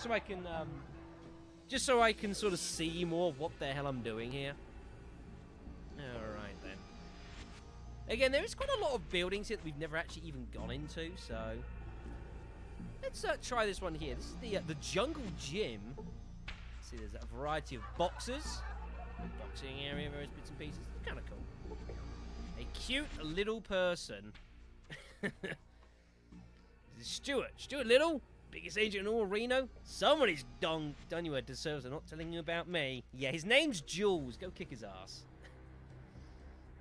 just so I can, um, just so I can sort of see more what the hell I'm doing here. All right then. Again, there is quite a lot of buildings here that we've never actually even gone into, so let's uh, try this one here. This is the uh, the jungle gym. See, there's a variety of boxes, boxing area, various bits and pieces. Kind of cool. A cute little person. Stuart. Stuart Little, biggest agent in all Reno. Somebody's done done you a disservice. I'm not telling you about me. Yeah, his name's Jules. Go kick his ass.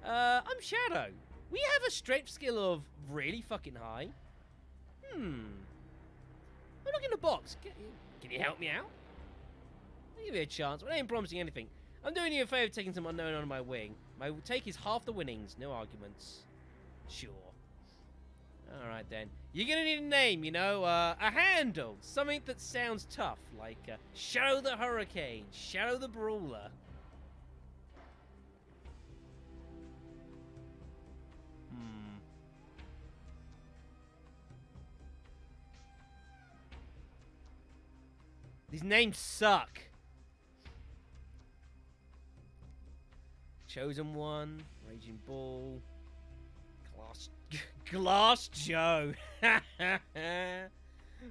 Uh, I'm Shadow. We have a strength skill of really fucking high. Hmm. I'm looking in the box. Can, can you help me out? I'll give you a chance, but I ain't promising anything. I'm doing you a favour taking some unknown under my wing. My take is half the winnings, no arguments. Sure. Alright then. You're gonna need a name, you know, uh, a handle. Something that sounds tough, like uh, Shadow the Hurricane, Shadow the Brawler. Hmm. These names suck. Chosen One, Raging Bull, Glass, Joe.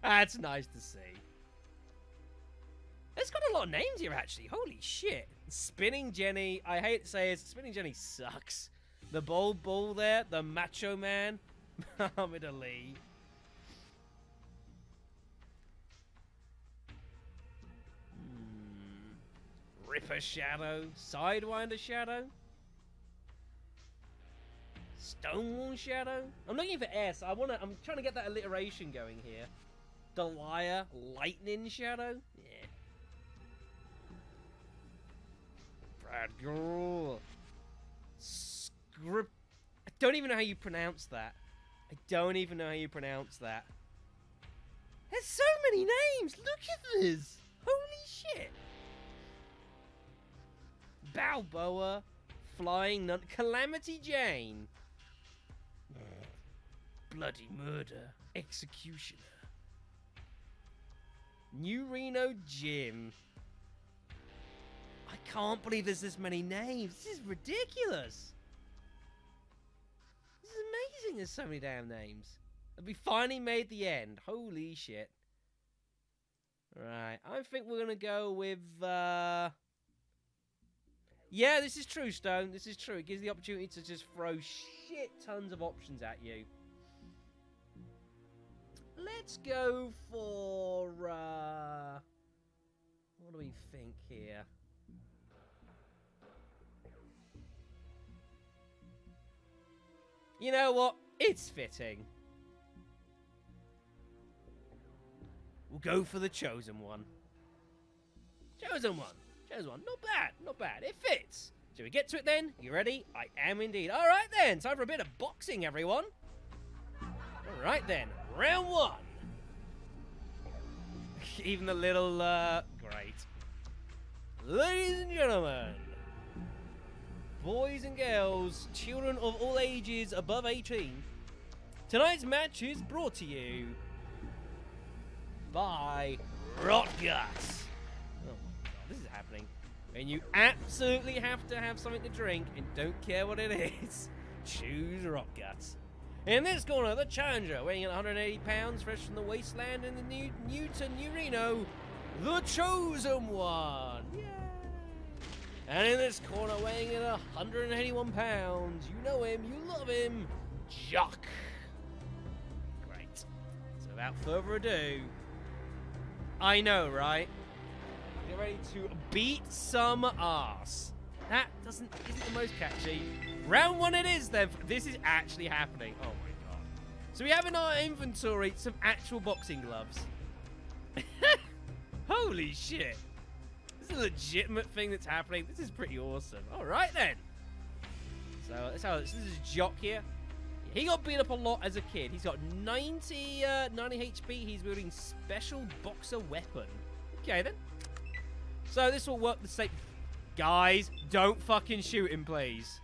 That's nice to see. It's got a lot of names here, actually. Holy shit. Spinning Jenny. I hate to say it, Spinning Jenny sucks. The Bold Bull there, the Macho Man, Muhammad Ali. Hmm. Ripper Shadow, Sidewinder Shadow, Stonewall Shadow. I'm looking for S. I wanna. I'm trying to get that alliteration going here. Delia, Lightning Shadow. Yeah. Brad Girl. Script. I don't even know how you pronounce that. I don't even know how you pronounce that. There's so many names. Look at this. Holy shit. Balboa, Flying Nun, Calamity Jane. Bloody murder, executioner. New Reno Gym. I can't believe there's this many names. This is ridiculous. This is amazing there's so many damn names. And we finally made the end. Holy shit. Right, I think we're gonna go with uh Yeah, this is true, Stone. This is true. It gives the opportunity to just throw shit tons of options at you. Let's go for uh what do we think here? You know what? It's fitting. We'll go for the chosen one. Chosen one. Chosen one. Not bad. Not bad. It fits. Shall we get to it then? You ready? I am indeed. All right then. Time for a bit of boxing, everyone. All right then. Round one. Even the little, uh, great. Ladies and gentlemen, boys and girls, children of all ages above 18, tonight's match is brought to you by Rot Guts. Oh this is happening. And you absolutely have to have something to drink and don't care what it is. Choose Rot Guts. In this corner, the challenger, weighing in 180 pounds, fresh from the wasteland in the new, new to New Reno, the chosen one. Yay! And in this corner, weighing in 181 pounds, you know him, you love him, Jock. Great. So without further ado, I know, right? Get ready to beat some ass. That doesn't isn't the most catchy. Round one it is then. This is actually happening. Oh. So we have in our inventory some actual boxing gloves. Holy shit. This is a legitimate thing that's happening. This is pretty awesome. Alright then. So this. This is Jock here. He got beat up a lot as a kid. He's got 90, uh, 90 HP. He's wielding special boxer weapon. Okay then. So this will work the same. Guys, don't fucking shoot him, please.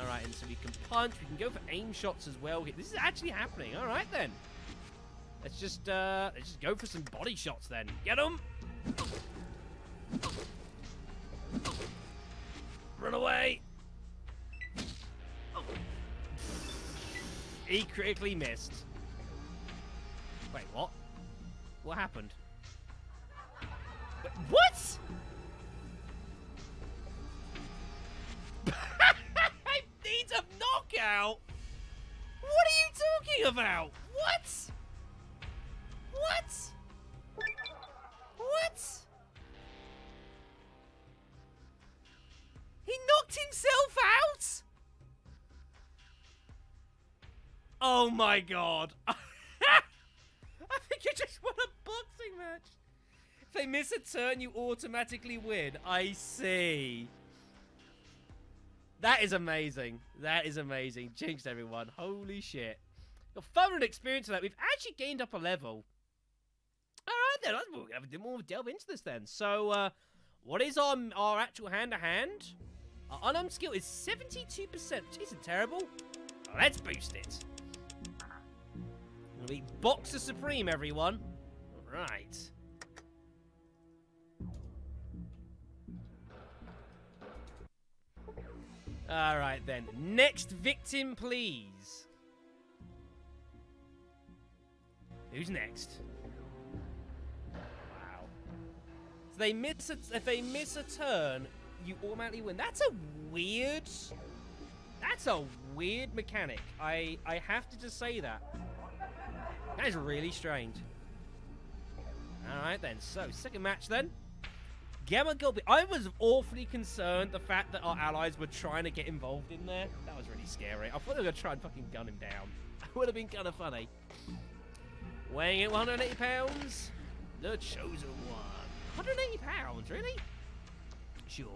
All right, and so we can punch. We can go for aim shots as well. This is actually happening. All right, then. Let's just, uh, let's just go for some body shots then. Get him! Run away! He critically missed. Wait, what? What happened? Wait, what? Knockout? What are you talking about? What? What? What? He knocked himself out? Oh my god. I think you just won a boxing match. If they miss a turn, you automatically win. I see. That is amazing. That is amazing. Jinxed everyone. Holy shit. Got fun and experience with that. We've actually gained up a level. Alright then, we're going to have more delve into this then. So, uh, what is our, our actual hand-to-hand? -hand? Our unarmed skill is 72%, which isn't terrible. Let's boost it. It'll Boxer Supreme, everyone. Alright. Alright then. Next victim, please. Who's next? Wow. They miss a, if they miss a turn, you automatically win. That's a weird. That's a weird mechanic. I I have to just say that. That is really strange. All right then. So second match then. Gamma Gulp. I was awfully concerned the fact that our allies were trying to get involved in there. That was really scary. I thought they were going to try and fucking gun him down. That would have been kind of funny. Weighing at 180 pounds, the chosen one. 180 pounds, really? Sure.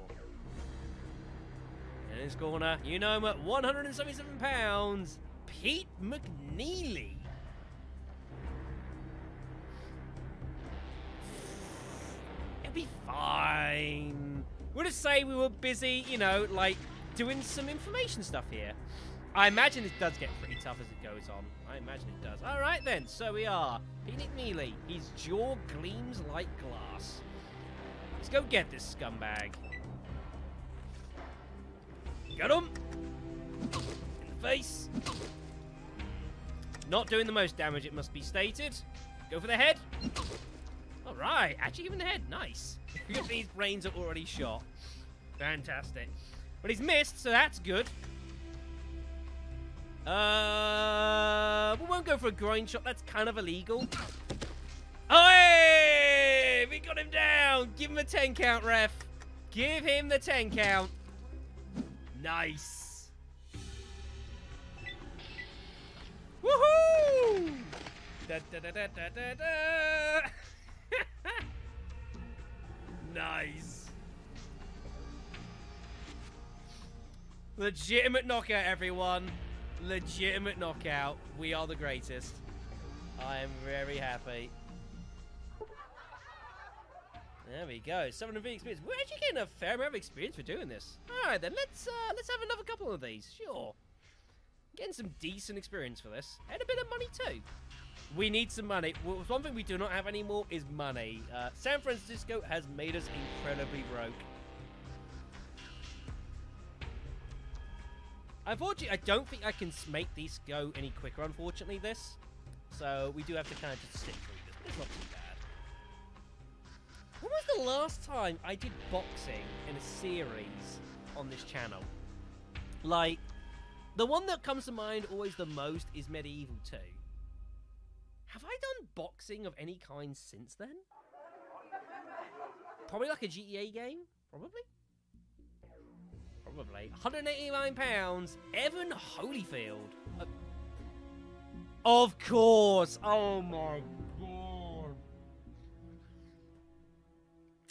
In his corner, you know him at 177 pounds, Pete McNeely. Be fine. We'll just say we were busy, you know, like doing some information stuff here. I imagine it does get pretty tough as it goes on. I imagine it does. All right then, so we are. Pete McNeely. His jaw gleams like glass. Let's go get this scumbag. Got him! In the face. Not doing the most damage, it must be stated. Go for the head. Right, actually even the head. Nice. These brains are already shot. Fantastic. But he's missed, so that's good. Uh, we won't go for a groin shot. That's kind of illegal. Oh, hey! We got him down. Give him a 10 count, ref. Give him the 10 count. Nice. Woohoo! Da, da, da, da, da, da, da. nice. Legitimate knockout, everyone. Legitimate knockout. We are the greatest. I am very happy. There we go. 7V experience. We're actually getting a fair amount of experience for doing this. All right, then let's uh, let's have another couple of these. Sure. Getting some decent experience for this, and a bit of money too. We need some money. Well, one thing we do not have anymore is money. Uh, San Francisco has made us incredibly broke. Unfortunately, I don't think I can make these go any quicker, unfortunately, this. So we do have to kind of just stick through this, it's not too bad. When was the last time I did boxing in a series on this channel? Like, the one that comes to mind always the most is Medieval 2. Have I done boxing of any kind since then? Probably like a GTA game? Probably? Probably. 189 pounds, Evan Holyfield. Uh, of course! Oh my god.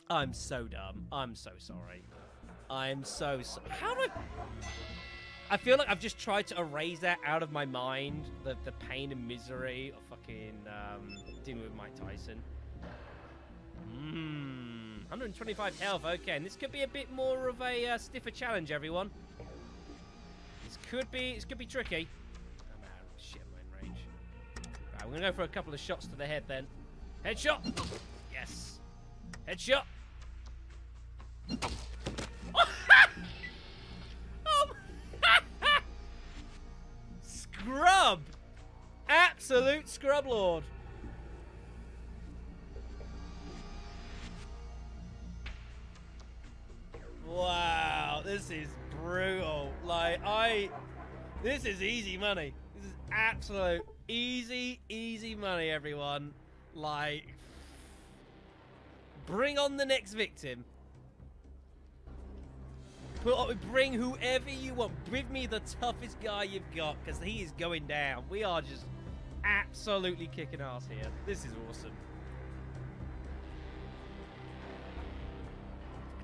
I'm so dumb. I'm so sorry. I'm so sorry. How do I... I feel like I've just tried to erase that out of my mind. The, the pain and misery of fucking um, dealing with Mike Tyson. Mmm. 125 health. Okay, and this could be a bit more of a uh, stiffer challenge, everyone. This could be. This could be tricky. I'm out. Of shit, I'm in range. we're gonna go for a couple of shots to the head then. Headshot. Yes. Headshot. oh. Scrub. Absolute scrub lord. Wow, this is brutal. Like, I. This is easy money. This is absolute easy, easy money, everyone. Like. Bring on the next victim. Put, bring whoever you want. Give me the toughest guy you've got, because he is going down. We are just absolutely kicking ass here. This is awesome.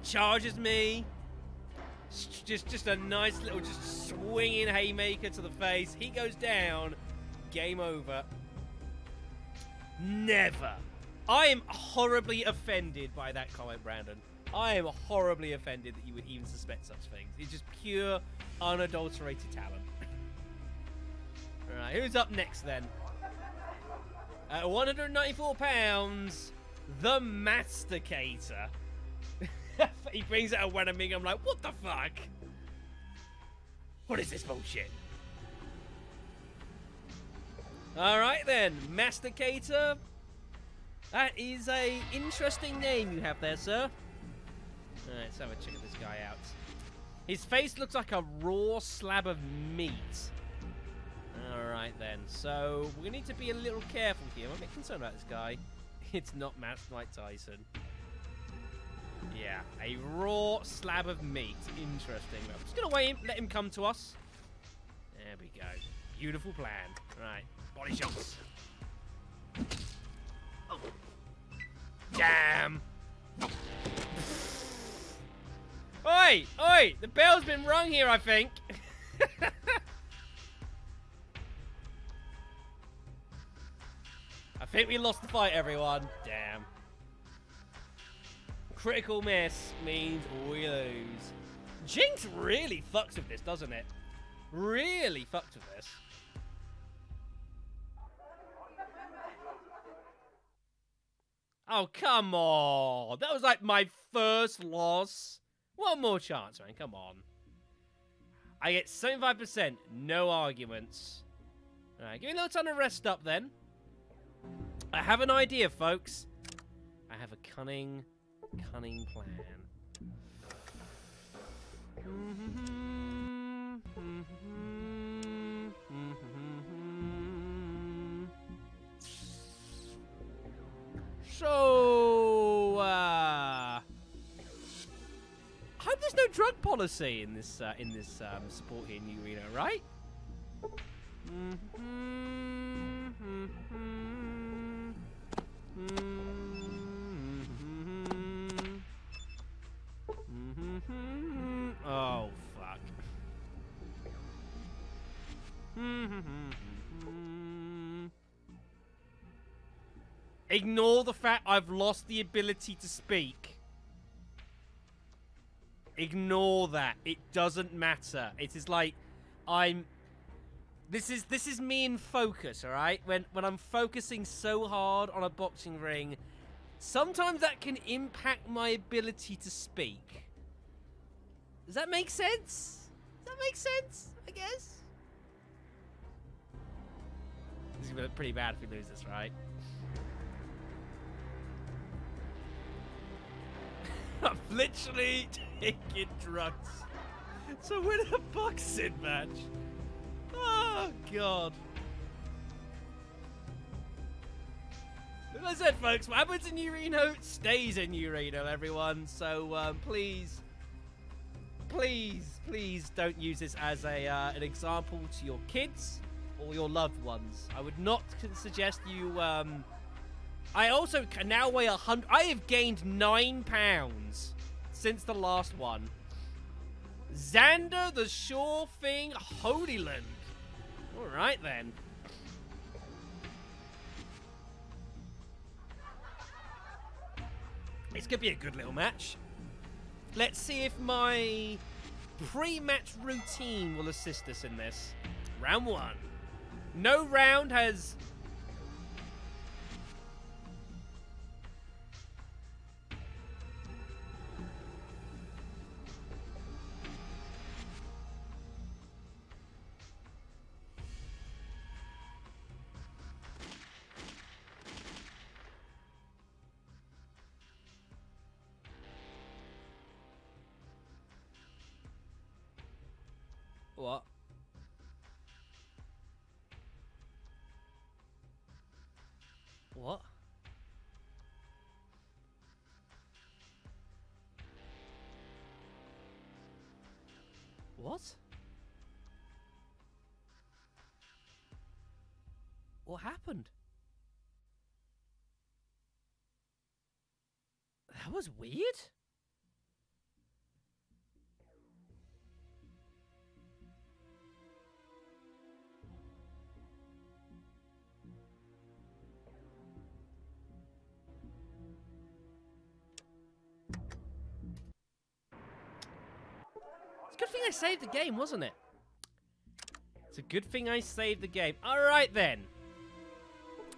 charges me. Just, just a nice little, just swinging haymaker to the face. He goes down. Game over. Never. I am horribly offended by that comment, Brandon. I am horribly offended that you would even suspect such things. It's just pure, unadulterated talent. Alright, who's up next then? At 194 pounds, the Masticator. he brings out a Wenaming. I'm like, what the fuck? What is this bullshit? All right then, Masticator. That is a interesting name you have there, sir. Right, let's have a check of this guy out. His face looks like a raw slab of meat. All right then, so we need to be a little careful here. I'm a bit concerned about this guy. It's not Matt Mike Tyson. Yeah, a raw slab of meat. Interesting. I'm just going to wait him, let him come to us. There we go. Beautiful plan. Right, body shots. Oh. Damn. Oi, oi, the bell's been rung here, I think. I think we lost the fight, everyone. Damn. Critical miss means we lose. Jinx really fucks with this, doesn't it? Really fucks with this. Oh, come on. That was like my first loss. One more chance, man. Come on. I get 75%. No arguments. Alright, give me a little time to rest up then. I have an idea, folks. I have a cunning cunning plan. So, uh, there's no drug policy in this uh, in this um, support here in New Reno, right? Mm -hmm, mm -hmm, mm -hmm. Oh, fuck. Ignore the fact I've lost the ability to speak. Ignore that. It doesn't matter. It is like I'm this is this is me in focus, all right? When when I'm focusing so hard on a boxing ring, sometimes that can impact my ability to speak. Does that make sense? Does that make sense? I guess. This is gonna be pretty bad if we lose this, right? I'm literally taking drugs to win a boxing match. Oh god. As I said, folks, what happens in New stays in New everyone. So um, please please, please don't use this as a uh, an example to your kids or your loved ones. I would not suggest you. Um, I also can now weigh a hundred. I have gained nine pounds since the last one. Xander the Sure Thing Holyland. All right then. It's gonna be a good little match. Let's see if my pre-match routine will assist us in this. Round one. No round has What? What happened? That was weird. Saved the game, wasn't it? It's a good thing I saved the game. All right, then.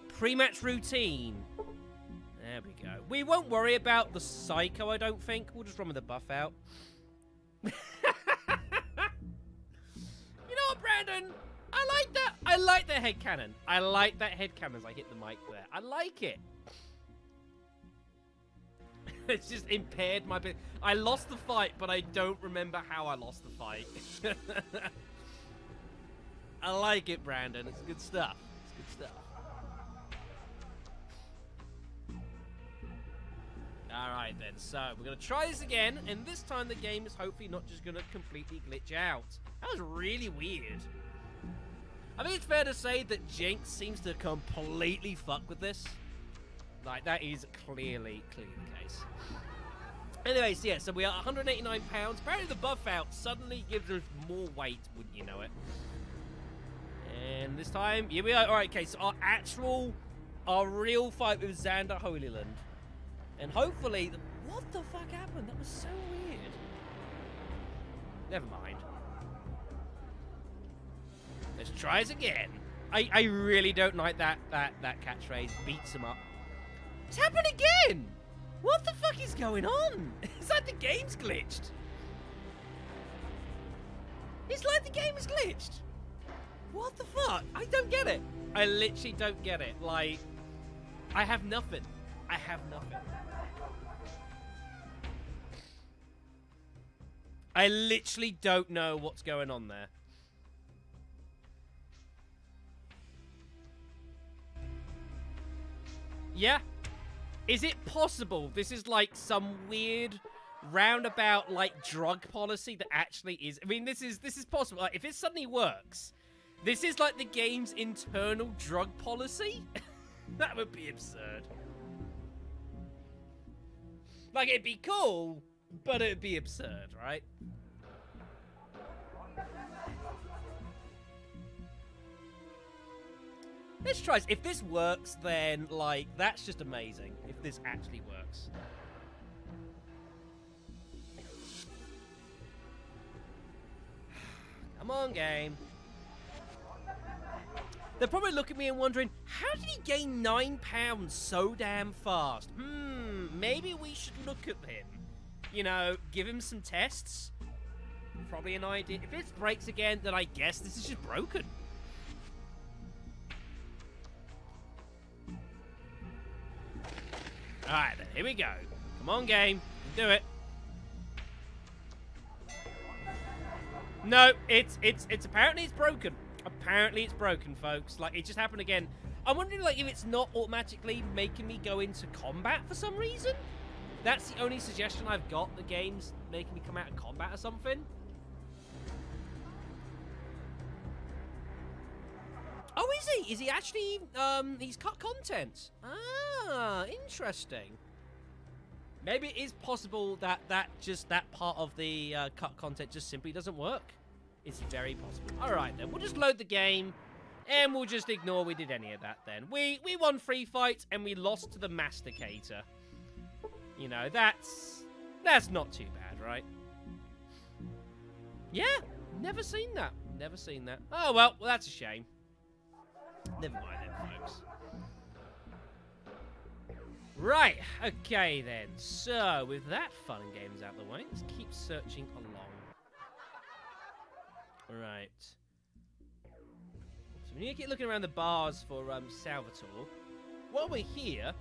Pre-match routine. There we go. We won't worry about the psycho, I don't think. We'll just run with the buff out. you know what, Brandon? I like that. I like that head cannon. I like that head cannon as I hit the mic there. I like it. it's just impaired my... I lost the fight, but I don't remember how I lost the fight. I like it, Brandon. It's good stuff. It's good stuff. Alright then, so we're going to try this again, and this time the game is hopefully not just going to completely glitch out. That was really weird. I think it's fair to say that Jinx seems to completely fuck with this. Like, that is clearly, clearly the case. Anyways, yeah, so we are 189 pounds. Apparently the buff out suddenly gives us more weight, wouldn't you know it? And this time, here we are. Alright, okay, so our actual, our real fight with Xander Holyland. And hopefully... What the fuck happened? That was so weird. Never mind. Let's try this again. I, I really don't like that, that, that catchphrase. Beats him up. It's happened again! What the fuck is going on? It's like the game's glitched. It's like the game is glitched. What the fuck? I don't get it. I literally don't get it. Like, I have nothing. I have nothing. I literally don't know what's going on there. Yeah? Is it possible this is like some weird roundabout like drug policy that actually is I mean this is this is possible. Like, if it suddenly works, this is like the game's internal drug policy? that would be absurd. Like it'd be cool, but it'd be absurd, right? Let's try. If this works, then, like, that's just amazing. If this actually works. Come on, game. They're probably looking at me and wondering, how did he gain nine pounds so damn fast? Hmm, maybe we should look at him. You know, give him some tests. Probably an idea. If it breaks again, then I guess this is just broken. Alright here we go. Come on, game. Do it. No, it's it's it's apparently it's broken. Apparently it's broken, folks. Like it just happened again. I'm wondering like if it's not automatically making me go into combat for some reason. That's the only suggestion I've got. The game's making me come out of combat or something. Is he? Is he actually, um, he's cut content? Ah, interesting. Maybe it is possible that that just, that part of the uh, cut content just simply doesn't work. It's very possible. All right, then. We'll just load the game, and we'll just ignore we did any of that then. We, we won free fights, and we lost to the Masticator. You know, that's, that's not too bad, right? Yeah, never seen that. Never seen that. Oh, well, well that's a shame. Never mind then, folks. Right, okay then. So, with that fun and games out the way, let's keep searching along. Right. So we need to keep looking around the bars for um, Salvatore. While we're here,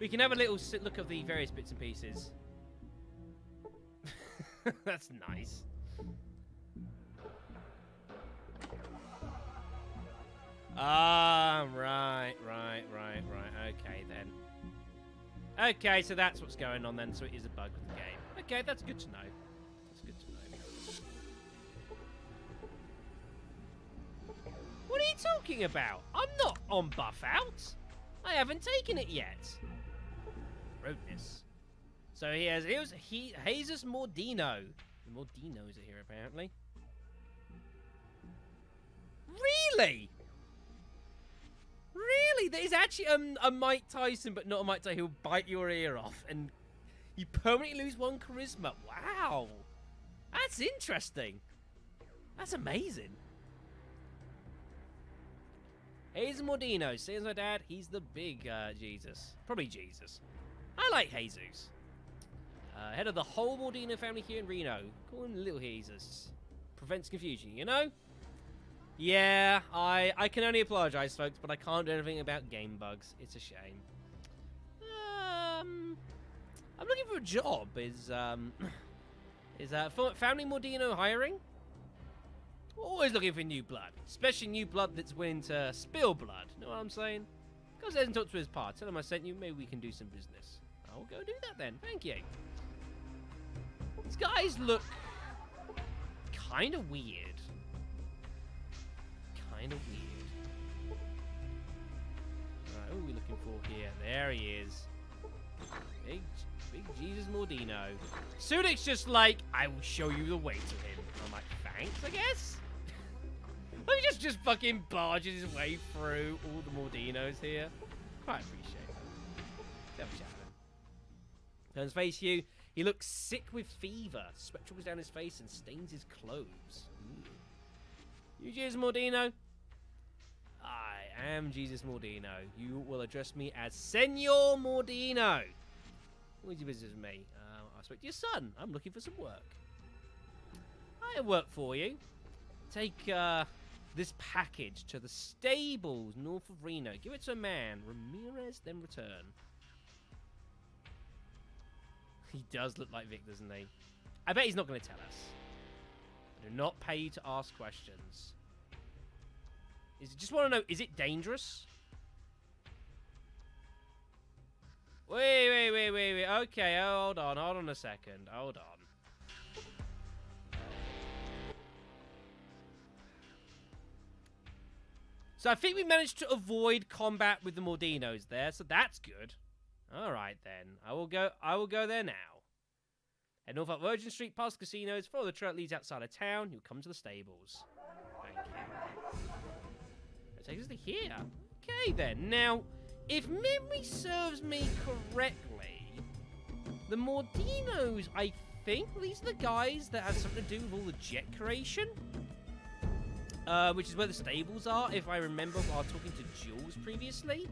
we can have a little look of the various bits and pieces. That's nice. Ah, right, right, right, right. Okay, then. Okay, so that's what's going on then. So it is a bug with the game. Okay, that's good to know. That's good to know. What are you talking about? I'm not on buff out. I haven't taken it yet. Rudeness. So he has He was he Jesus Mordino. The Mordinos are here apparently. Really? Really? There's actually um, a Mike Tyson, but not a Mike Tyson who'll bite your ear off and you permanently lose one charisma. Wow. That's interesting. That's amazing. Jesus Mordino, same as my dad, he's the big uh, Jesus. Probably Jesus. I like Jesus. Uh, head of the whole Mordino family here in Reno. Call him Little Jesus. Prevents confusion, you know? Yeah, I I can only apologise, folks, but I can't do anything about game bugs. It's a shame. Um, I'm looking for a job. Is um, is uh, family Mordino hiring? Always looking for new blood, especially new blood that's willing to spill blood. Know what I'm saying? Goes ahead and talk to his pa. Tell him I sent you. Maybe we can do some business. I'll go do that then. Thank you. These guys look kind of weird. Kind of weird. Right, who are we looking for here? There he is. Big, big Jesus Mordino. Sudic's just like, I will show you the way to him. I'm like, thanks, I guess? he just, just fucking barges his way through all the Mordinos here. Quite appreciate a Turns face you. He looks sick with fever. Sweat trickles down his face and stains his clothes. Ooh. You Jesus Mordino? I am Jesus Mordino. You will address me as Senor Mordino. What is your business with me? Uh, I spoke to your son. I'm looking for some work. I have work for you. Take uh, this package to the stables north of Reno. Give it to a man. Ramirez, then return. He does look like Vic, doesn't he? I bet he's not going to tell us. I do not pay you to ask questions. Is just want to know, is it dangerous? Wait, wait, wait, wait, wait. Okay, hold on, hold on a second. Hold on. So I think we managed to avoid combat with the Mordinos there, so that's good. All right then. I will go. I will go there now. Head north up Virgin Street past casinos. Follow the trail leads outside of town. You'll come to the stables. Takes us to here. Okay then. Now, if memory serves me correctly, the Mordinos, I think, these are the guys that have something to do with all the jet creation. Uh, which is where the stables are, if I remember while talking to Jules previously.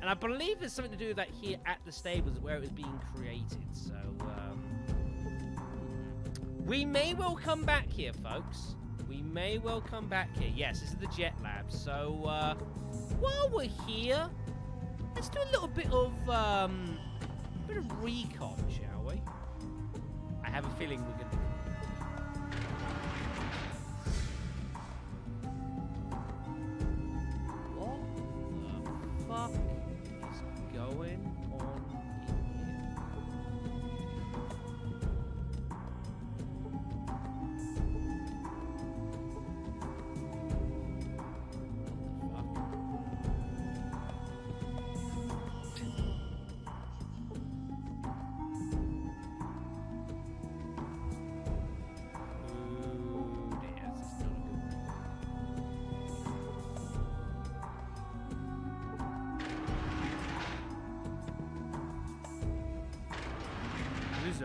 And I believe there's something to do with that here at the stables where it was being created. So, um, we may well come back here, folks. We may well come back here. Yes, this is the Jet Lab. So, uh, while we're here, let's do a little bit of, um, a bit of recon, shall we? I have a feeling we're going to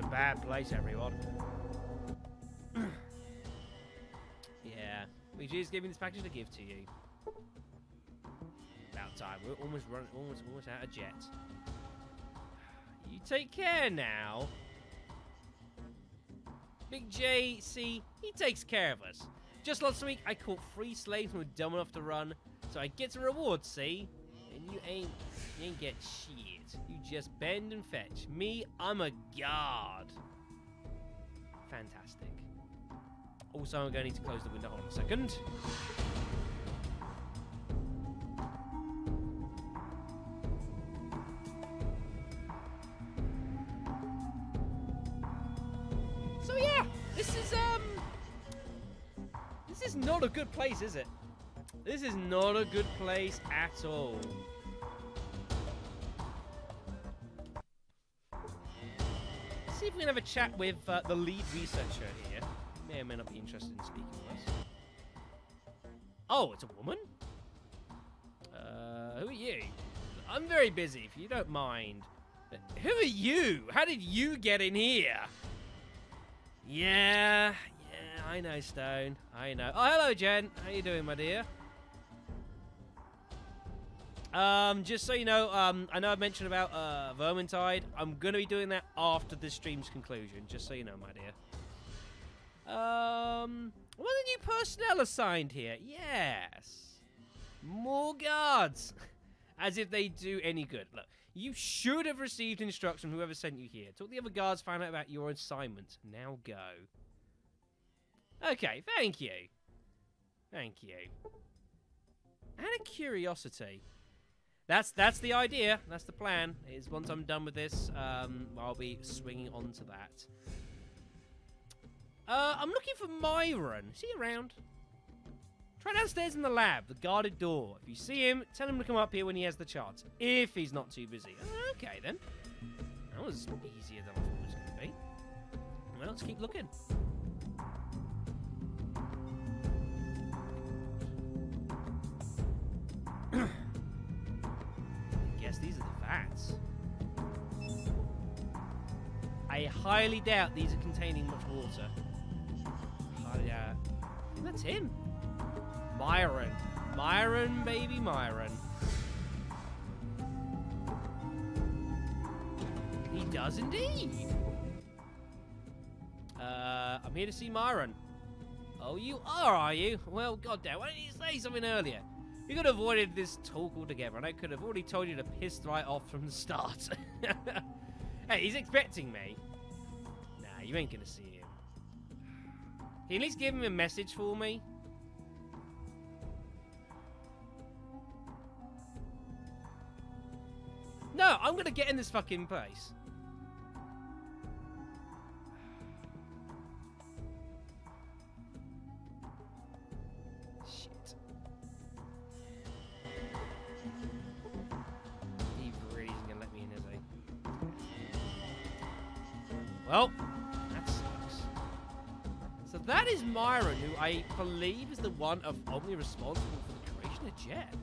bad place, everyone. yeah, we just gave me this package to give to you. About time. We're almost run, almost, almost out of jet. You take care now. Big J, see, he takes care of us. Just last week, I caught three slaves who were dumb enough to run, so I get some reward, see? And you ain't, you ain't get shit. Just bend and fetch. Me, I'm a guard. Fantastic. Also, I'm going to need to close the window. Hold on a second. So yeah, this is um, this is not a good place, is it? This is not a good place at all. See if we can have a chat with uh, the lead researcher here. May or may not be interested in speaking with us. Oh, it's a woman? Uh, who are you? I'm very busy, if you don't mind. Who are you? How did you get in here? Yeah, yeah, I know, Stone. I know. Oh, hello, Jen. How you doing, my dear? Um, just so you know, um, I know I mentioned about uh, Vermintide. I'm gonna be doing that after the stream's conclusion. Just so you know, my dear. Um, what are the new personnel assigned here? Yes, more guards. As if they do any good. Look, you should have received instruction whoever sent you here. Talk to the other guards, find out about your assignment. Now go. Okay, thank you. Thank you. Out of curiosity, that's that's the idea. That's the plan. Is once I'm done with this, um, I'll be swinging on to that. Uh, I'm looking for Myron. Is he around? Try downstairs in the lab, the guarded door. If you see him, tell him to come up here when he has the chance. If he's not too busy. Uh, Okay then. That was easier than I thought it was going to be. Well, let's keep looking. I highly doubt these are containing much water. Highly doubt. That's him. Myron. Myron, baby Myron. He does indeed. Uh, I'm here to see Myron. Oh, you are, are you? Well, goddamn, why didn't you say something earlier? You could have avoided this talk altogether, and I could have already told you to piss right off from the start. hey, he's expecting me. Nah, you ain't gonna see him. Can you at least give him a message for me? No, I'm gonna get in this fucking place. I believe is the one of only responsible for the creation of Jet.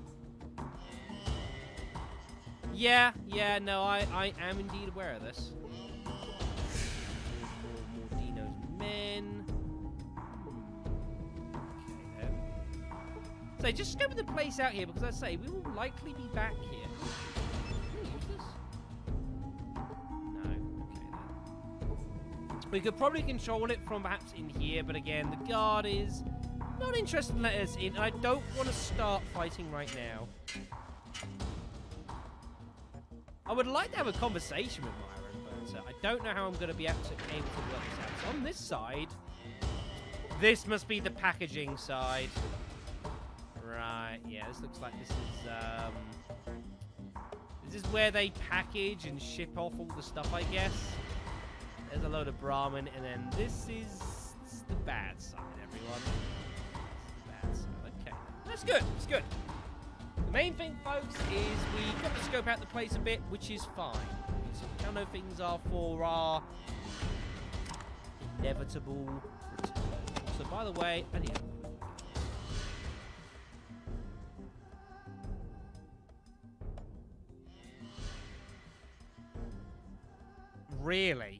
Yeah, yeah, no, I, I am indeed aware of this. Men. Okay, then. So just scoping the place out here because I say we will likely be back here. We could probably control it from perhaps in here, but again, the guard is not interested in letting us in, I don't want to start fighting right now. I would like to have a conversation with Myron, but I don't know how I'm going to be able to, able to work this out. So on this side, this must be the packaging side. Right, yeah, this looks like this is, um... This is where they package and ship off all the stuff, I guess. There's a load of Brahmin, and then this is, this is the bad side, everyone. Bad side, okay. That's good, it's good. The main thing, folks, is we got to scope out the place a bit, which is fine. Because you kind of things are for our inevitable return. So, by the way. Really?